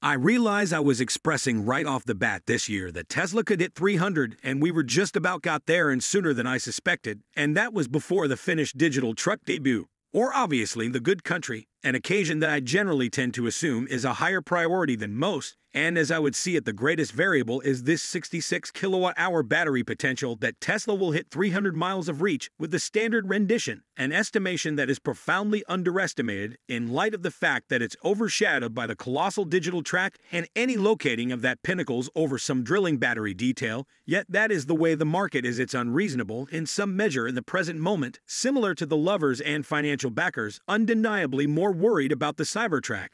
I realize I was expressing right off the bat this year that Tesla could hit 300, and we were just about got there and sooner than I suspected, and that was before the finished digital truck debut. Or obviously, the good country, an occasion that I generally tend to assume is a higher priority than most, and as I would see it, the greatest variable is this 66 kilowatt hour battery potential that Tesla will hit 300 miles of reach with the standard rendition, an estimation that is profoundly underestimated in light of the fact that it's overshadowed by the colossal digital track and any locating of that pinnacles over some drilling battery detail. Yet that is the way the market is it's unreasonable in some measure in the present moment, similar to the lovers and financial backers, undeniably more worried about the Cybertruck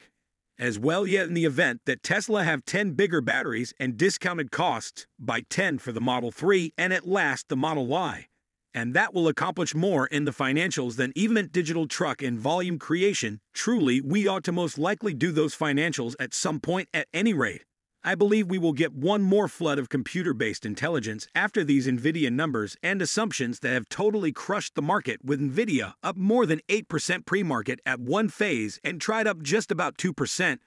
as well yet in the event that Tesla have 10 bigger batteries and discounted costs by 10 for the Model 3 and at last the Model Y. And that will accomplish more in the financials than even digital truck and volume creation. Truly, we ought to most likely do those financials at some point at any rate. I believe we will get one more flood of computer based intelligence after these NVIDIA numbers and assumptions that have totally crushed the market, with NVIDIA up more than 8% pre market at one phase and tried up just about 2%.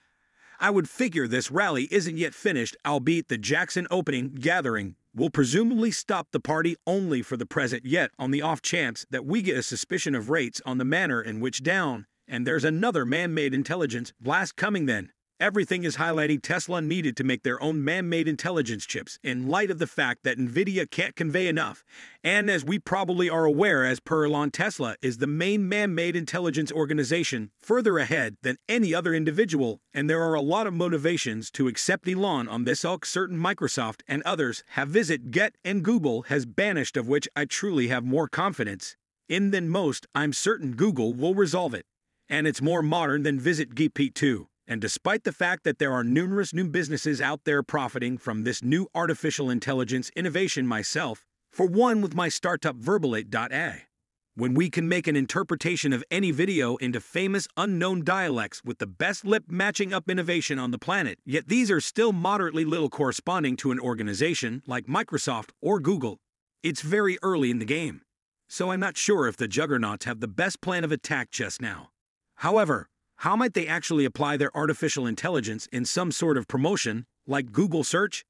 I would figure this rally isn't yet finished, albeit the Jackson opening gathering will presumably stop the party only for the present, yet on the off chance that we get a suspicion of rates on the manner in which down, and there's another man made intelligence blast coming then. Everything is highlighting Tesla needed to make their own man made intelligence chips in light of the fact that NVIDIA can't convey enough. And as we probably are aware, as per Elon, Tesla is the main man made intelligence organization further ahead than any other individual. And there are a lot of motivations to accept Elon on this, elk certain Microsoft and others have visit Get and Google has banished, of which I truly have more confidence in than most. I'm certain Google will resolve it. And it's more modern than Visit GPT 2. And despite the fact that there are numerous new businesses out there profiting from this new artificial intelligence innovation myself, for one with my startup Verbalate.ai, when we can make an interpretation of any video into famous unknown dialects with the best lip matching up innovation on the planet, yet these are still moderately little corresponding to an organization like Microsoft or Google. It's very early in the game, so I'm not sure if the juggernauts have the best plan of attack just now. However, how might they actually apply their artificial intelligence in some sort of promotion, like Google search?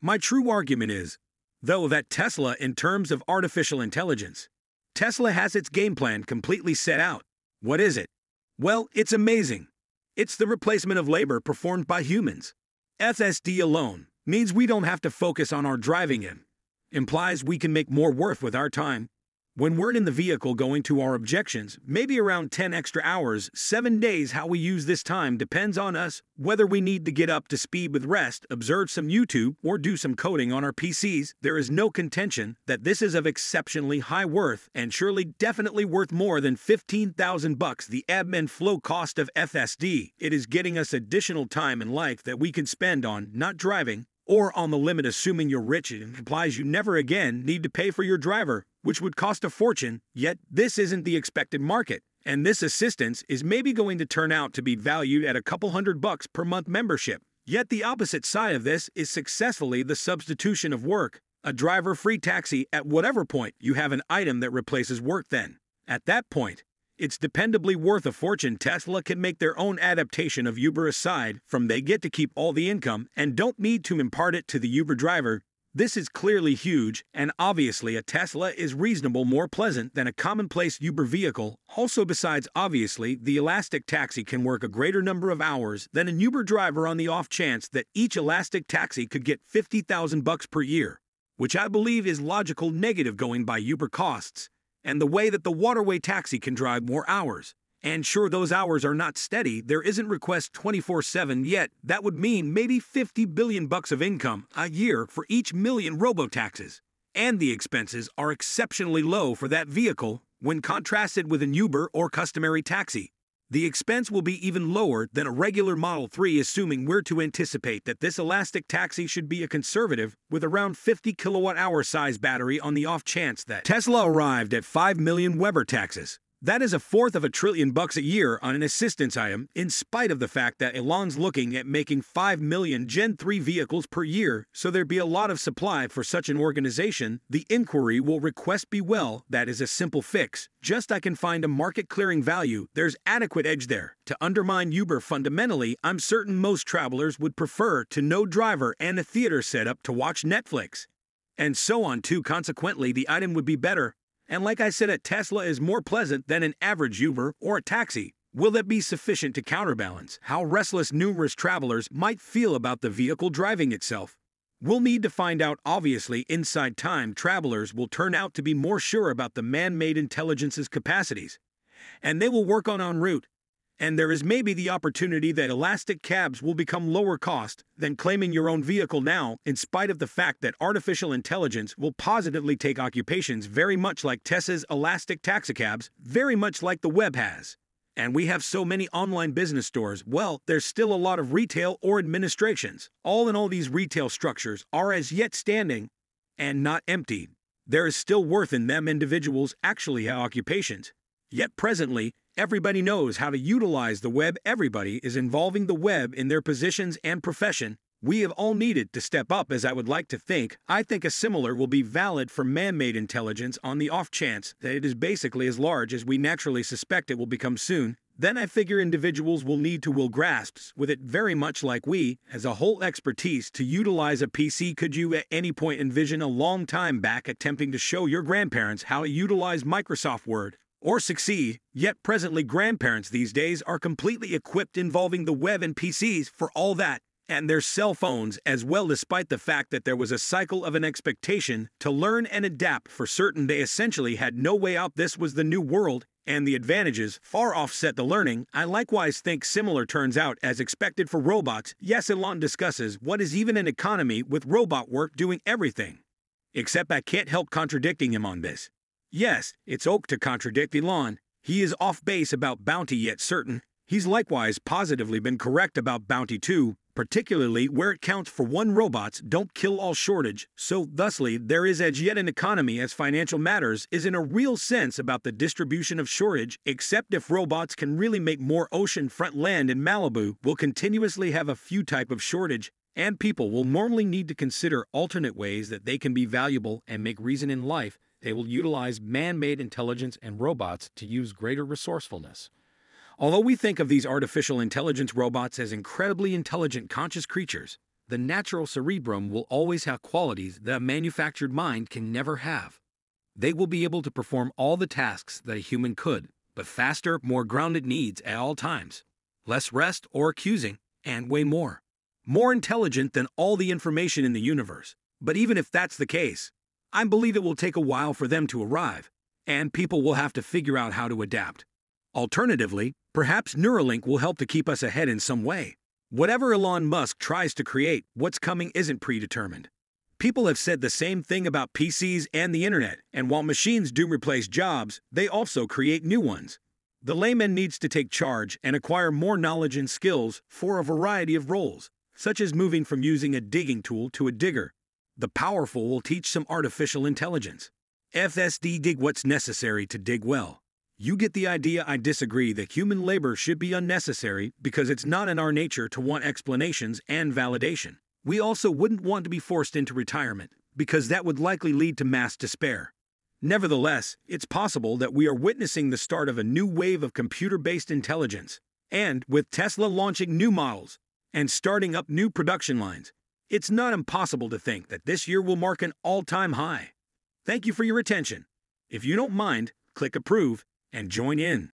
My true argument is, though, that Tesla, in terms of artificial intelligence, Tesla has its game plan completely set out. What is it? Well, it's amazing. It's the replacement of labor performed by humans. FSD alone means we don't have to focus on our driving in. Implies we can make more worth with our time when we're in the vehicle going to our objections, maybe around 10 extra hours, 7 days how we use this time depends on us whether we need to get up to speed with rest, observe some YouTube, or do some coding on our PCs. There is no contention that this is of exceptionally high worth and surely definitely worth more than 15,000 bucks the and flow cost of FSD. It is getting us additional time in life that we can spend on not driving or on the limit assuming you're rich it implies you never again need to pay for your driver which would cost a fortune, yet this isn't the expected market. And this assistance is maybe going to turn out to be valued at a couple hundred bucks per month membership. Yet the opposite side of this is successfully the substitution of work. A driver free taxi at whatever point you have an item that replaces work, then. At that point, it's dependably worth a fortune. Tesla can make their own adaptation of Uber aside from they get to keep all the income and don't need to impart it to the Uber driver this is clearly huge, and obviously a Tesla is reasonable more pleasant than a commonplace Uber vehicle. Also, besides obviously, the elastic taxi can work a greater number of hours than an Uber driver on the off chance that each elastic taxi could get 50,000 bucks per year, which I believe is logical negative going by Uber costs, and the way that the waterway taxi can drive more hours. And sure, those hours are not steady. There isn't request 24/7 yet. That would mean maybe 50 billion bucks of income a year for each million robo-taxis. And the expenses are exceptionally low for that vehicle when contrasted with an Uber or customary taxi. The expense will be even lower than a regular Model 3 assuming we're to anticipate that this elastic taxi should be a conservative with around 50 kilowatt hour size battery on the off chance that Tesla arrived at 5 million Weber taxes. That is a fourth of a trillion bucks a year on an assistance item, in spite of the fact that Elon's looking at making 5 million Gen 3 vehicles per year, so there'd be a lot of supply for such an organization. The inquiry will request be well, that is a simple fix. Just I can find a market clearing value, there's adequate edge there. To undermine Uber fundamentally, I'm certain most travelers would prefer to no driver and a theater setup to watch Netflix. And so on too, consequently, the item would be better, and like I said, a Tesla is more pleasant than an average Uber or a taxi. Will that be sufficient to counterbalance how restless numerous travelers might feel about the vehicle driving itself? We'll need to find out. Obviously, inside time, travelers will turn out to be more sure about the man made intelligence's capacities, and they will work on en route and there is maybe the opportunity that elastic cabs will become lower cost than claiming your own vehicle now, in spite of the fact that artificial intelligence will positively take occupations very much like Tesla's elastic taxicabs, very much like the web has. And we have so many online business stores, well, there's still a lot of retail or administrations. All in all, these retail structures are as yet standing and not empty. There is still worth in them individuals actually have occupations. Yet presently, Everybody knows how to utilize the web. Everybody is involving the web in their positions and profession. We have all needed to step up, as I would like to think. I think a similar will be valid for man made intelligence on the off chance that it is basically as large as we naturally suspect it will become soon. Then I figure individuals will need to will grasps with it very much like we, as a whole expertise to utilize a PC. Could you at any point envision a long time back attempting to show your grandparents how to utilize Microsoft Word? Or succeed, yet presently grandparents these days are completely equipped involving the web and PCs for all that, and their cell phones as well despite the fact that there was a cycle of an expectation to learn and adapt for certain they essentially had no way out. This was the new world and the advantages far offset the learning. I likewise think similar turns out as expected for robots. Yes elon discusses what is even an economy with robot work doing everything except i can't help contradicting him on this Yes, it's Oak to contradict Elon. He is off base about bounty yet certain. He's likewise positively been correct about bounty too, particularly where it counts for one robots don't kill all shortage, so thusly there is as yet an economy as financial matters is in a real sense about the distribution of shortage, except if robots can really make more ocean front land in Malibu will continuously have a few type of shortage, and people will normally need to consider alternate ways that they can be valuable and make reason in life they will utilize man made intelligence and robots to use greater resourcefulness. Although we think of these artificial intelligence robots as incredibly intelligent, conscious creatures, the natural cerebrum will always have qualities that a manufactured mind can never have. They will be able to perform all the tasks that a human could, but faster, more grounded needs at all times, less rest or accusing, and way more. More intelligent than all the information in the universe. But even if that's the case, I believe it will take a while for them to arrive, and people will have to figure out how to adapt. Alternatively, perhaps Neuralink will help to keep us ahead in some way. Whatever Elon Musk tries to create, what's coming isn't predetermined. People have said the same thing about PCs and the internet, and while machines do replace jobs, they also create new ones. The layman needs to take charge and acquire more knowledge and skills for a variety of roles, such as moving from using a digging tool to a digger, the powerful will teach some artificial intelligence. FSD dig what's necessary to dig well. You get the idea I disagree that human labor should be unnecessary because it's not in our nature to want explanations and validation. We also wouldn't want to be forced into retirement because that would likely lead to mass despair. Nevertheless, it's possible that we are witnessing the start of a new wave of computer based intelligence. And with Tesla launching new models and starting up new production lines, it's not impossible to think that this year will mark an all time high. Thank you for your attention. If you don't mind, click approve and join in.